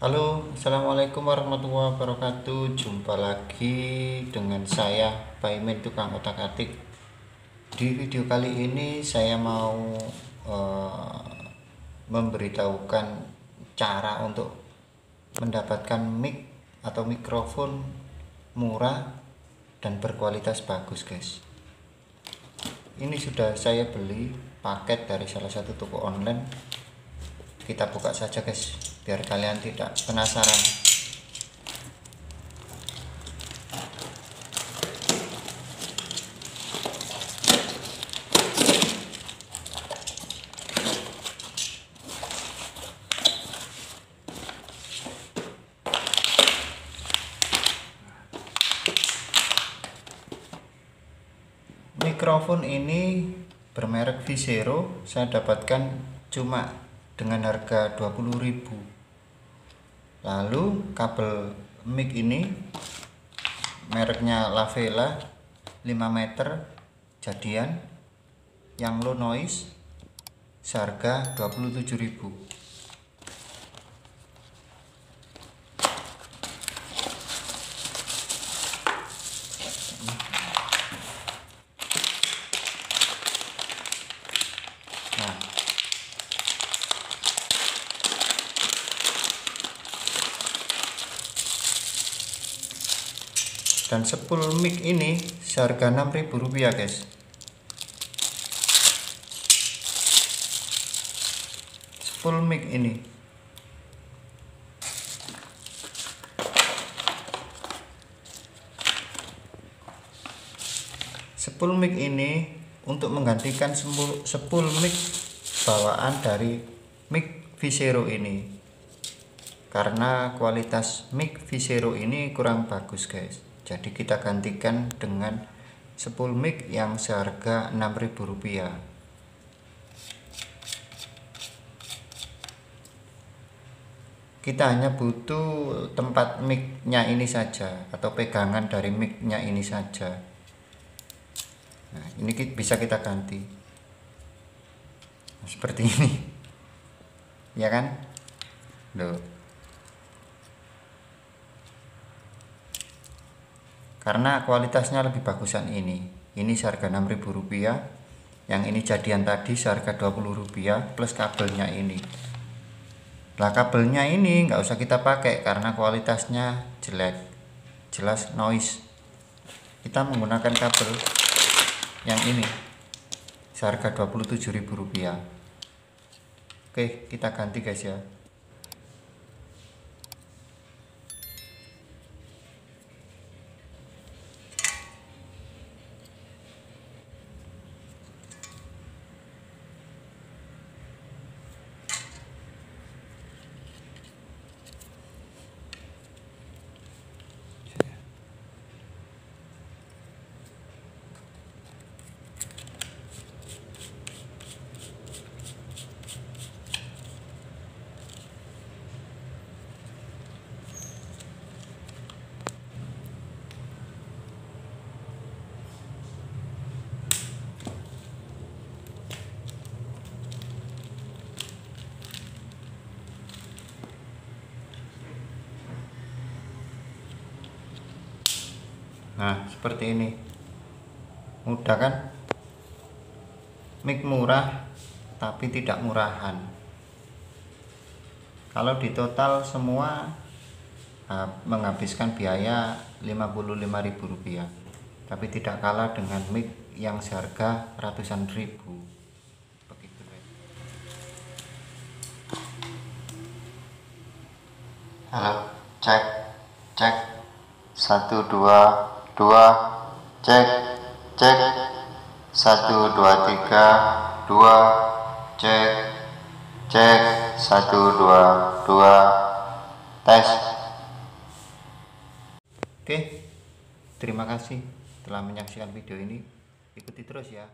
Halo, Assalamualaikum warahmatullahi wabarakatuh. Jumpa lagi dengan saya Paimin Tukang Otak Atik. Di video kali ini saya mau uh, Memberitahukan cara untuk Mendapatkan mic atau mikrofon Murah dan berkualitas bagus guys. Ini sudah saya beli paket dari salah satu toko online. Kita buka saja guys biar kalian tidak penasaran. Mikrofon ini bermerek Visero saya dapatkan cuma dengan harga 20000 lalu kabel mic ini mereknya Lavela 5 meter jadian yang low noise seharga 27000 dan sepul mic ini seharga 6000 rupiah guys. Sepul mic ini. Sepul mic ini untuk menggantikan sepul mic bawaan dari mic Visero ini. Karena kualitas mic Visero ini kurang bagus guys jadi kita gantikan dengan sepul mic yang seharga Rp6.000 kita hanya butuh tempat micnya ini saja atau pegangan dari micnya ini saja. Nah ini bisa kita ganti. Seperti ini. Ya kan? Loh karena kualitasnya lebih bagusan ini. Ini seharga Rp6.000 yang ini jadian tadi seharga Rp20 plus kabelnya ini. Lah kabelnya ini nggak usah kita pakai karena kualitasnya jelek. Jelas noise. Kita menggunakan kabel yang ini. Seharga Rp27.000 oke kita ganti guys ya nah seperti ini. Mudah kan? Mic murah tapi tidak murahan. Kalau di total semua menghabiskan biaya Rp55.000 tapi tidak kalah dengan mic yang seharga ratusan ribu. Begitu. Halo cek cek. Satu dua dua cek cek satu dua tiga dua cek cek satu dua dua tes. Oke terima kasih telah menyaksikan video ini. Ikuti terus ya